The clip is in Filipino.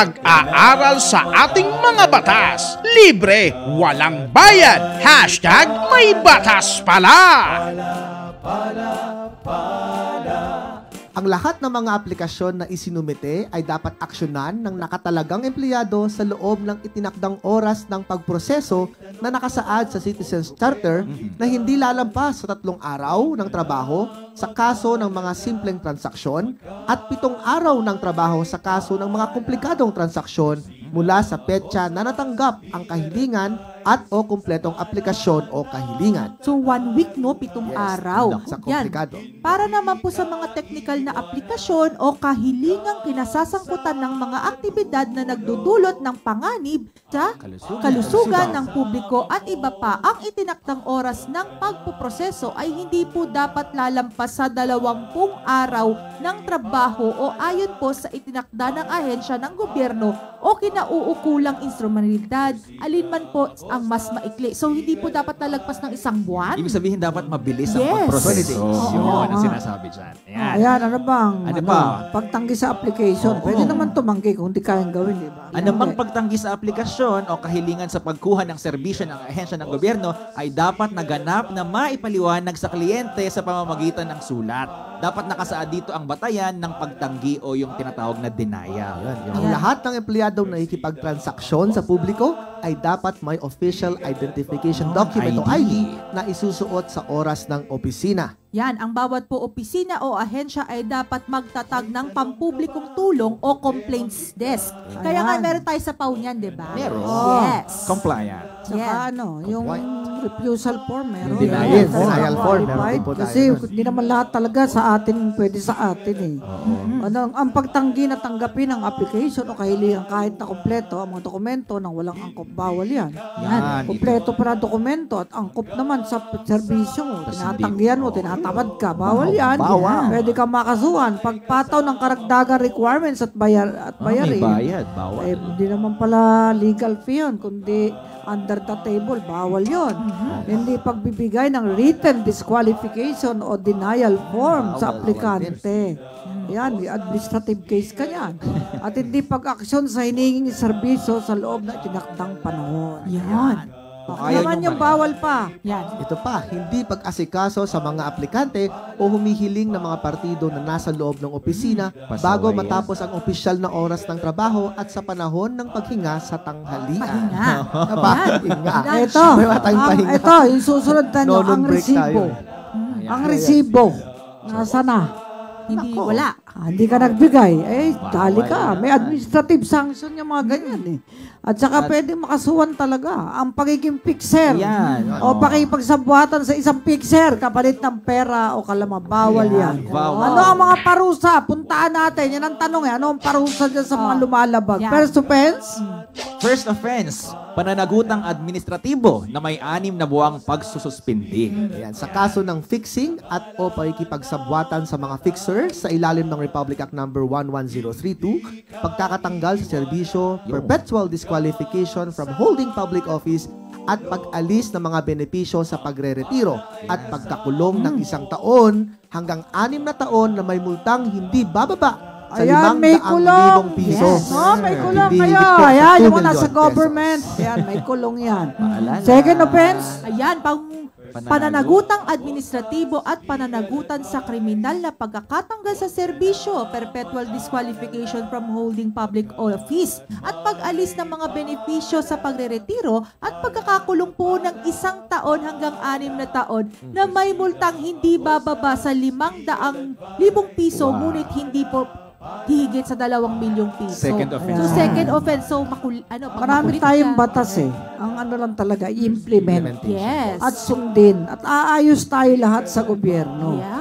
Pag-aaral sa ating mga batas. Libre, walang bayad. Hashtag may batas pala. Ang lahat ng mga aplikasyon na isinumite ay dapat aksyonan ng nakatalagang empleyado sa loob ng itinakdang oras ng pagproseso na nakasaad sa Citizens Charter na hindi lalampas sa tatlong araw ng trabaho sa kaso ng mga simpleng transaksyon at pitong araw ng trabaho sa kaso ng mga komplikadong transaksyon mula sa petsa na natanggap ang kahilingan at o kumpletong aplikasyon o kahilingan. So, one week, no? Pitong araw. Sa Yan. komplikado. Para naman po sa mga technical na aplikasyon o kahilingang kinasasangkutan ng mga aktibidad na nagdudulot ng panganib sa kalusugan ng publiko at iba pa, ang itinakdang oras ng pagpuproseso ay hindi po dapat lalampas sa dalawampung araw ng trabaho o ayon po sa itinakda ng ahensya ng gobyerno o kinauukulang instrumentalidad, alinman po ang mas maikli. So, hindi po dapat lalagpas ng isang buwan. Ibig sabihin dapat mabilis ang Yes. pagproseso. Oo. Yun ang sinasabi dyan. Ayan. Ayan, ano bang? Ano pa? Pagtanggi sa application. Oo. Pwede naman tumanggi kung di kayang gawin, di ba? Anumang Hindi. pagtanggi sa aplikasyon o kahilingan sa pagkuha ng serbisyo ng ahensya ng gobyerno ay dapat naganap na maipaliwanag sa kliyente sa pamamagitan ng sulat. Dapat nakasaad dito ang batayan ng pagtanggi o yung tinatawag na denial. Ang lahat ng empleyadong nakikipagtransaksyon sa publiko ay dapat may official identification document o ID. Na isusuot sa oras ng opisina. Yan, ang bawat po opisina o ahensya ay dapat magtatag ng pampublikong tulong o complaints desk. Kaya nga meron tayo sa PAW niyan, di ba? Meron. Yes. Compliant. Saka Yeah. ano, yung Compliant. Refusal form, meron. Yung denial Yes, form. Denial form, meron po tayo Kasi hindi naman lahat talaga sa atin pwede sa atin eh. Ano, ang pagtanggi na tanggapin ng application o kahilingan kahit na kompleto ang mga dokumento nang walang angkop, bawal yan. Yan. Kompleto para dokumento at angkop naman sa serbisyo mo. Tinatanggihan mo, tinatamad ka. Bawal yan. Bawal. Pwede kang makasuhan. Pagpataw ng karagdagan requirements at bayar at Ah, may bayarin. bayad. Bawal. Eh, hindi naman pala legal fee yun, kundi under the table, bawal yon. Hindi pagbibigay ng written disqualification o denial form sa Bawal, aplikante. Yan, may administrative case ka yan. At hindi pag-aksyon sa hininging serbisyo sa loob ng tinakdang panahon. Yan. Baka Ayaw naman yung bawal pa. Yan. Ito pa, hindi pag-asikaso sa mga aplikante o humihiling ng mga partido na nasa loob ng opisina Pasaway bago matapos ang opisyal na oras ng trabaho at sa panahon ng paghinga sa tanghalian. Pahinga. Diba? Pahinga. Ito, May ang, pahinga. ito, yung susunod na nyo, No-non ang break resibo. tayo. Ang resibo. Nasa na? Hindi, Nako. wala. Ah, hindi ka nagbigay. Eh, dali ka. May administrative sanction yung mga ganyan eh. At saka pwede makasuhan talaga ang pagiging fixer. Yan. O pakipagsabuhatan sa isang fixer kapalit ng pera o kalama. Bawal yan. Bawal. Ano ang mga parusa? Puntaan natin. Yan ang tanong eh. Ano ang parusa dyan sa mga Oh. lumalabag? Yan. First offense? First offense, pananagutang administratibo na may anim na buwang pagsususpindi. Ayan, sa kaso ng fixing at o pakikipagsabwatan sa mga fixer sa ilalim ng Republic Act number 11032, pagkakatanggal sa serbisyo, perpetual disqualification from holding public office at pag-alis ng mga benepisyo sa pagre-retiro at pagkakulong ng isang taon hanggang anim na taon na may multang hindi bababa sa Ayan, limang may kulong. piso. Yes. Oh, may kulong Hindi kayo. sa Ayan, 2 yung mga nasa million government. pesos. Ayan, may kulong yan. Paalala. Second offense? Ayan, pang pananagutang administratibo at pananagutan sa kriminal na pagkakatanggal sa serbisyo, perpetual disqualification from holding public office, at pag-alis ng mga benepisyo sa pagreretiro at pagkakakulong po ng isang taon hanggang anim na taon na may multang hindi bababa sa limang daang libong piso, ngunit hindi po higit sa dalawang milyong piso. Second offense. So, second offense. So, makul ano, pag Marami makulit tayong ka- batas eh. Ang ano lang talaga, implement. Yes. At sundin. At aayos tayo lahat sa gobyerno. Yeah.